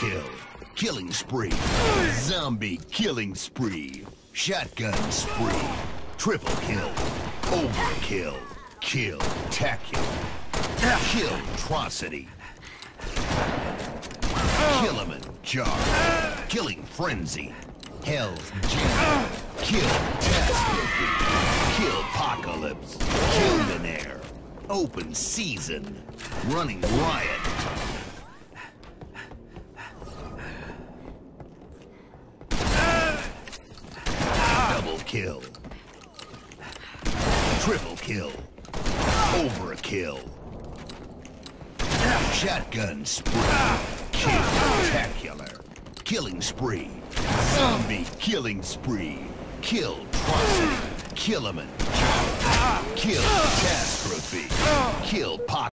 kill. Killing spree. Zombie killing spree. Shotgun spree. Triple kill. Overkill. Kill. Tacular. Kill atrocity. Killiman jar. Killing frenzy. Hell's jam. Kill catastrophe. Killpocalypse. Killionaire. Open season. Running riot. Kill. Triple kill. Overkill. Shotgun spree. Spectacular. Killing spree. Zombie killing spree. Kill atrocity. Kill him and Killtastrophe. Kill.